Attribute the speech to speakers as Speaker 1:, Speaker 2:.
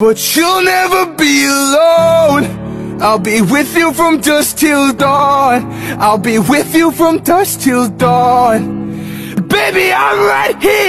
Speaker 1: But you'll never be alone. I'll be with you from dusk till dawn. I'll be with you from dusk till dawn. Baby, I'm right here.